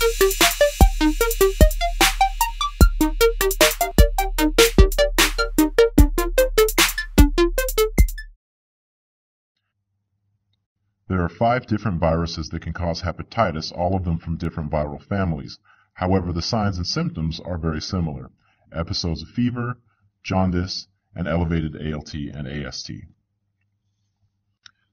There are five different viruses that can cause hepatitis, all of them from different viral families. However, the signs and symptoms are very similar. Episodes of fever, jaundice, and elevated ALT and AST.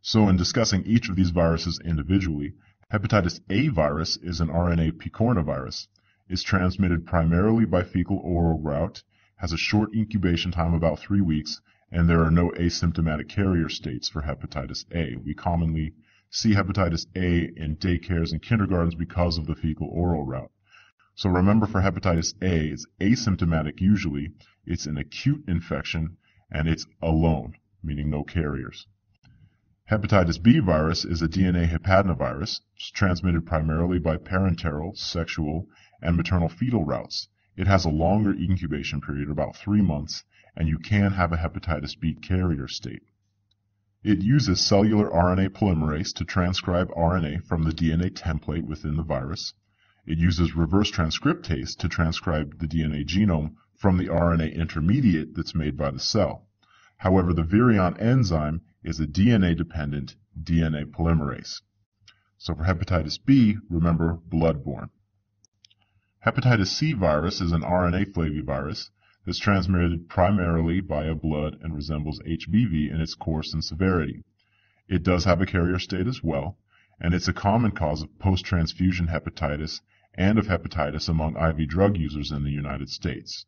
So in discussing each of these viruses individually, hepatitis A virus is an RNA picornavirus. It's transmitted primarily by fecal-oral route, has a short incubation time about three weeks, and there are no asymptomatic carrier states for hepatitis A. We commonly see hepatitis A in daycares and kindergartens because of the fecal-oral route. So remember for hepatitis A, it's asymptomatic usually, it's an acute infection, and it's alone, meaning no carriers. Hepatitis B virus is a DNA hepadnavirus. Transmitted primarily by parenteral, sexual, and maternal fetal routes. It has a longer incubation period, about three months, and you can have a hepatitis B carrier state. It uses cellular RNA polymerase to transcribe RNA from the DNA template within the virus. It uses reverse transcriptase to transcribe the DNA genome from the RNA intermediate that's made by the cell. However, the virion enzyme is a DNA-dependent DNA polymerase. So for hepatitis B, remember bloodborne. Hepatitis C virus is an RNA flavivirus is transmitted primarily via blood and resembles HBV in its course and severity. It does have a carrier state as well, and it's a common cause of post-transfusion hepatitis and of hepatitis among IV drug users in the United States.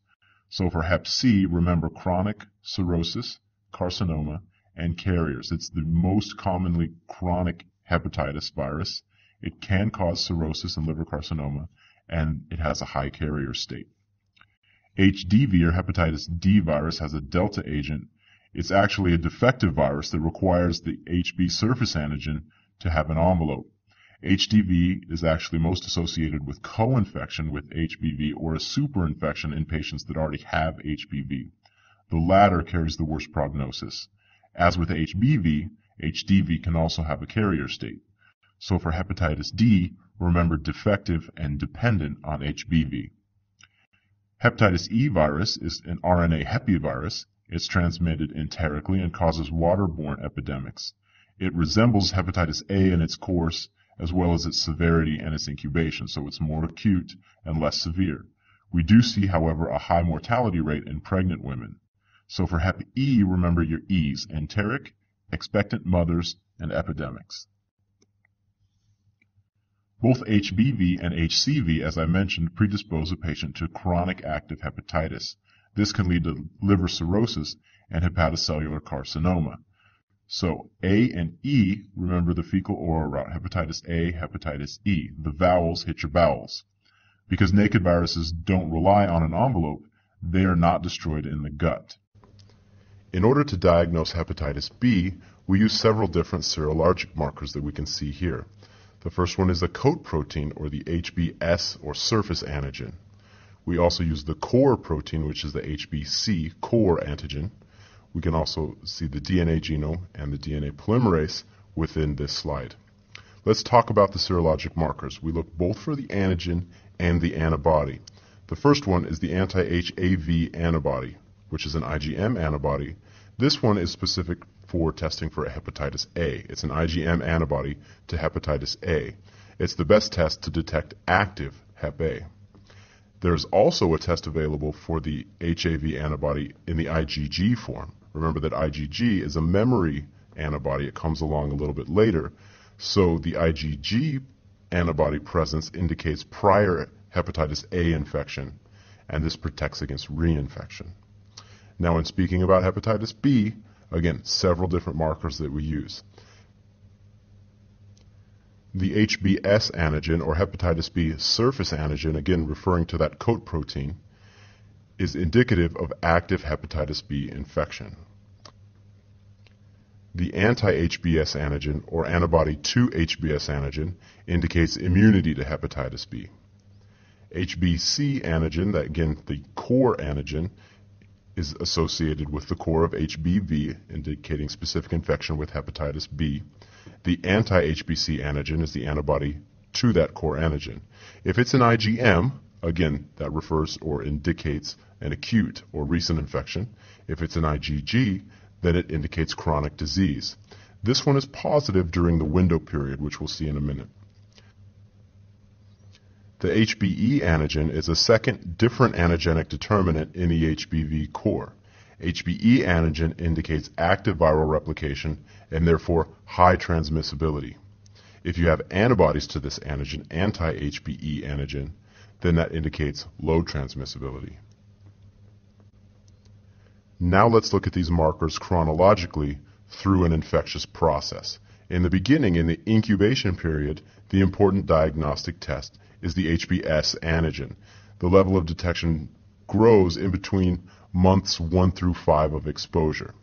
So for Hep C, remember chronic cirrhosis, carcinoma, and carriers. It's the most commonly chronic hepatitis virus. It can cause cirrhosis and liver carcinoma, and it has a high carrier state. HDV or hepatitis D virus has a delta agent. It's actually a defective virus that requires the HB surface antigen to have an envelope. HDV is actually most associated with co-infection with HBV or a superinfection in patients that already have HBV. The latter carries the worst prognosis. As with HBV, HDV can also have a carrier state. So for hepatitis D, remember defective and dependent on HBV. Hepatitis E virus is an RNA hepevirus. It's transmitted enterically and causes waterborne epidemics. It resembles hepatitis A in its course, as well as its severity and its incubation, so it's more acute and less severe. We do see, however, a high mortality rate in pregnant women. So for Hep E, remember your E's, enteric, expectant mothers, and epidemics. Both HBV and HCV, as I mentioned, predispose a patient to chronic active hepatitis. This can lead to liver cirrhosis and hepatocellular carcinoma. So A and E, remember the fecal oral route, hepatitis A, hepatitis E. The vowels hit your bowels. Because naked viruses don't rely on an envelope, they are not destroyed in the gut. In order to diagnose hepatitis B, we use several different serologic markers that we can see here. The first one is the coat protein, or the HBS, or surface antigen. We also use the core protein, which is the HBC, core antigen. We can also see the DNA genome and the DNA polymerase within this slide. Let's talk about the serologic markers. We look both for the antigen and the antibody. The first one is the anti-HAV antibody, which is an IgM antibody. This one is specific for testing for hepatitis A. It's an IgM antibody to hepatitis A. It's the best test to detect active Hep A. There's also a test available for the HAV antibody in the IgG form. Remember that IgG is a memory antibody. It comes along a little bit later. So the IgG antibody presence indicates prior hepatitis A infection, and this protects against reinfection. Now, in speaking about hepatitis B, Again, several different markers that we use. The HBS antigen, or hepatitis B surface antigen, again referring to that coat protein, is indicative of active hepatitis B infection. The anti-HBS antigen, or antibody to HBS antigen, indicates immunity to hepatitis B. HBC antigen, that again the core antigen, is associated with the core of HBV, indicating specific infection with hepatitis B. The anti-HBC antigen is the antibody to that core antigen. If it's an IgM, again, that refers or indicates an acute or recent infection. If it's an IgG, then it indicates chronic disease. This one is positive during the window period, which we'll see in a minute. The HBe antigen is a second different antigenic determinant in the HBV core. HBe antigen indicates active viral replication and therefore high transmissibility. If you have antibodies to this antigen, anti-HBe antigen, then that indicates low transmissibility. Now let's look at these markers chronologically through an infectious process. In the beginning, in the incubation period, the important diagnostic test is the HBs antigen. The level of detection grows in between months 1 through 5 of exposure.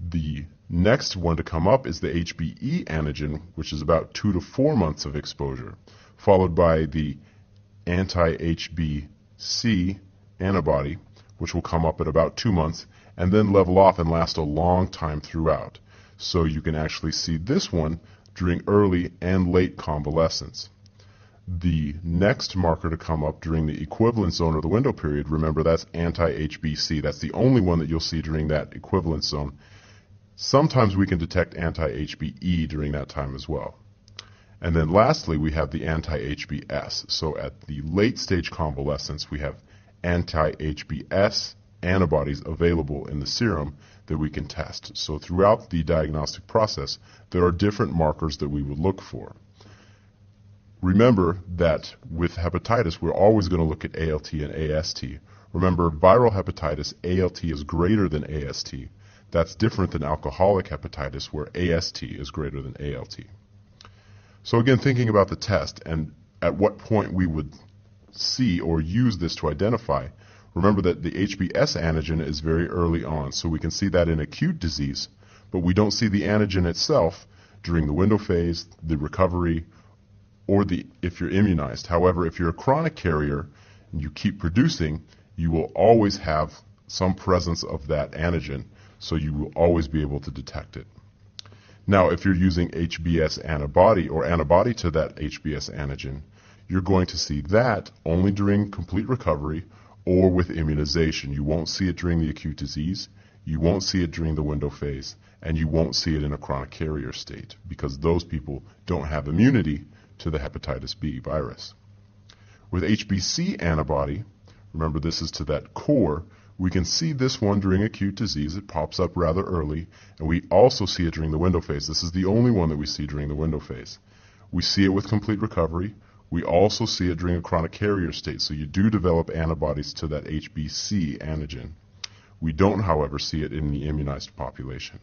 The next one to come up is the HBe antigen, which is about 2 to 4 months of exposure, followed by the anti-HBc antibody, which will come up at about two months and then level off and last a long time throughout. So you can actually see this one during early and late convalescence. The next marker to come up during the equivalence zone or the window period, remember that's anti-HBc. That's the only one that you'll see during that equivalence zone. Sometimes we can detect anti-HBe during that time as well. And then lastly, we have the anti-HBs. So at the late stage convalescence, we have anti-HBs antibodies available in the serum that we can test. So throughout the diagnostic process, there are different markers that we would look for. Remember that with hepatitis, we're always going to look at ALT and AST. Remember, viral hepatitis, ALT is greater than AST. That's different than alcoholic hepatitis, where AST is greater than ALT. So again, thinking about the test and at what point we would see or use this to identify, remember that the HBs antigen is very early on, so we can see that in acute disease, but we don't see the antigen itself during the window phase, the recovery, or the if you're immunized. However, if you're a chronic carrier and you keep producing, you will always have some presence of that antigen, so you will always be able to detect it. Now, if you're using HBs antibody or antibody to that HBs antigen, you're going to see that only during complete recovery or with immunization. You won't see it during the acute disease, you won't see it during the window phase, and you won't see it in a chronic carrier state because those people don't have immunity to the hepatitis B virus. With HBC antibody, remember this is to that core, we can see this one during acute disease. It pops up rather early, and we also see it during the window phase. This is the only one that we see during the window phase. We see it with complete recovery. We also see it during a chronic carrier state, so you do develop antibodies to that HBC antigen. We don't, however, see it in the immunized population.